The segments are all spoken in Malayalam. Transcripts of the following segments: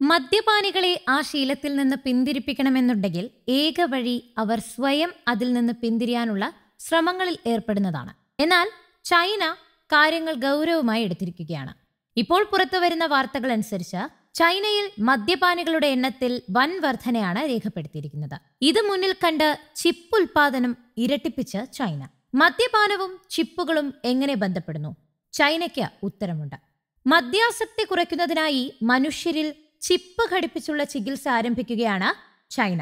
മദ്യപാനികളെ ആ ശീലത്തിൽ നിന്ന് പിന്തിരിപ്പിക്കണമെന്നുണ്ടെങ്കിൽ ഏക വഴി അവർ സ്വയം അതിൽ നിന്ന് പിന്തിരിയാനുള്ള ശ്രമങ്ങളിൽ ഏർപ്പെടുന്നതാണ്. എന്നാൽ ചൈന കാര്യങ്ങൾ ഗൗരവമായി എടുത്തിരിക്കുകയാണ്. ഇപ്പോൾ പുറത്തുവരുന്ന വാർത്തകൾ അനുസരിച്ച് ചൈനയിൽ മദ്യപാനികളുടെ എണ്ണത്തിൽ വൻ വർധനയാണ് രേഖപ്പെടുത്തിയിരിക്കുന്നത്. ഇത് മുന്നിൽ കണ്ട് ചിപ്പ് ഉൽപാദനം ഇരട്ടിപ്പിച്ച് ചൈന. മദ്യപാനവും ചിപ്പുകളും എങ്ങനെ ബന്ധപ്പെടുന്നു? ചൈനയ്ക്ക് ഉത്തരമുണ്ട്. മദ്യാസക്തി കുറയ്ക്കുന്നതിനായി മനുഷ്യരിൽ ചിപ്പ് ഘടിപ്പിച്ചുള്ള ചികിത്സ ആരംഭിക്കുകയാണ് ചൈന.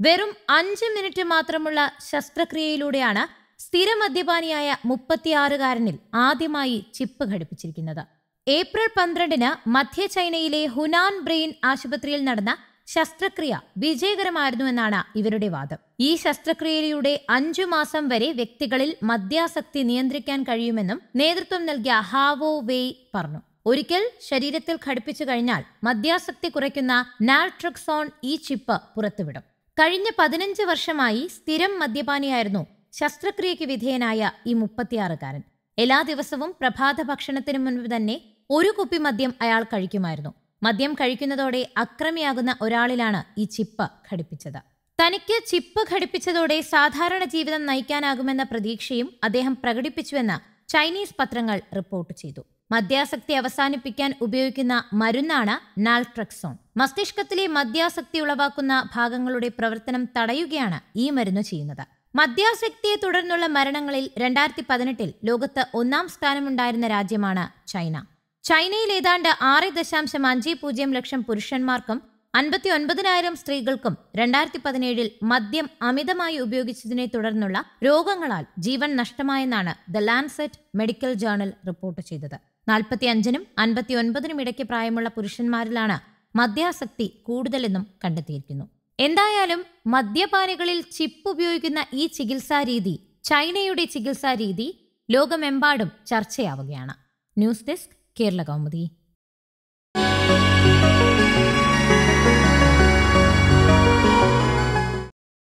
വെറും അഞ്ച് മിനിറ്റ് മാത്രമുള്ള ശസ്ത്രക്രിയയിലൂടെയാണ് സ്ഥിര മദ്യപാനിയായ മുപ്പത്തിയാറുകാരനിൽ ആദ്യമായി ചിപ്പ് ഘടിപ്പിച്ചിരിക്കുന്നത്. ഏപ്രിൽ പന്ത്രണ്ടിന് മധ്യ ചൈനയിലെ ഹുനാൻ ബ്രെയിൻ ആശുപത്രിയിൽ നടന്ന ശസ്ത്രക്രിയ വിജയകരമായിരുന്നുവെന്നാണ് ഇവരുടെ വാദം. ഈ ശസ്ത്രക്രിയയിലൂടെ അഞ്ചു മാസം വരെ വ്യക്തികളിൽ മദ്യാസക്തി നിയന്ത്രിക്കാൻ കഴിയുമെന്നും നേതൃത്വം നൽകിയ ഹാവോ വെയ് പറഞ്ഞു. ഒരിക്കൽ ശരീരത്തിൽ ഘടിപ്പിച്ചു കഴിഞ്ഞാൽ മദ്യാസക്തി കുറയ്ക്കുന്ന നാൽട്രിക്സോൺ ഈ ചിപ്പ് പുറത്തുവിടും. കഴിഞ്ഞ പതിനഞ്ച് വർഷമായി സ്ഥിരം മദ്യപാനിയായിരുന്നു ശസ്ത്രക്രിയയ്ക്ക് വിധേയനായ ഈ മുപ്പത്തിയാറുകാരൻ. എല്ലാ ദിവസവും പ്രഭാത ഭക്ഷണത്തിന് മുൻപ് തന്നെ ഒരു കുപ്പി മദ്യം അയാൾ കഴിക്കുമായിരുന്നു. മദ്യം കഴിക്കുന്നതോടെ അക്രമിയാകുന്ന ഒരാളിലാണ് ഈ ചിപ്പ് ഘടിപ്പിച്ചത്. തനിക്ക് ചിപ്പ് ഘടിപ്പിച്ചതോടെ സാധാരണ ജീവിതം നയിക്കാനാകുമെന്ന പ്രതീക്ഷയും അദ്ദേഹം പ്രകടിപ്പിച്ചുവെന്ന് ചൈനീസ് പത്രങ്ങൾ റിപ്പോർട്ട് ചെയ്തു. മദ്യാസക്തി അവസാനിപ്പിക്കാൻ ഉപയോഗിക്കുന്ന മരുന്നാണ് നാൾട്രക്സോൺ. മസ്തിഷ്കത്തിലെ മദ്യാസക്തി ഉളവാക്കുന്ന ഭാഗങ്ങളുടെ പ്രവർത്തനം തടയുകയാണ് ഈ മരുന്ന് ചെയ്യുന്നത്. മദ്യാസക്തിയെ തുടർന്നുള്ള മരണങ്ങളിൽ രണ്ടായിരത്തി പതിനെട്ടിൽ ലോകത്ത് ഒന്നാം സ്ഥാനമുണ്ടായിരുന്ന രാജ്യമാണ് ചൈന. ചൈനയിൽ ഏതാണ്ട് ആറ് ദശാംശം അഞ്ച് പൂജ്യം ലക്ഷം പുരുഷന്മാർക്കും അൻപത്തി ഒൻപതിനായിരം സ്ത്രീകൾക്കും രണ്ടായിരത്തി പതിനേഴിൽ മദ്യം അമിതമായി ഉപയോഗിച്ചതിനെ തുടർന്നുള്ള രോഗങ്ങളാൽ ജീവൻ നഷ്ടമായെന്നാണ് the Lancet medical journal report ചെയ്തത്. നാൽപ്പത്തി അഞ്ചിനും അൻപത്തി ഒൻപതിനും ഇടയ്ക്ക് പ്രായമുള്ള പുരുഷന്മാരിലാണ് മദ്യാസക്തി കൂടുതലെന്നും കണ്ടെത്തിയിരിക്കുന്നു. എന്തായാലും മദ്യപാനികളിൽ ചിപ്പ് ഉപയോഗിക്കുന്ന ഈ ചികിത്സാ രീതി ചൈനയുടെ ചികിത്സാ രീതി ലോകമെമ്പാടും ചർച്ചയാവുകയാണ്. News desk Kerala Kaumudi.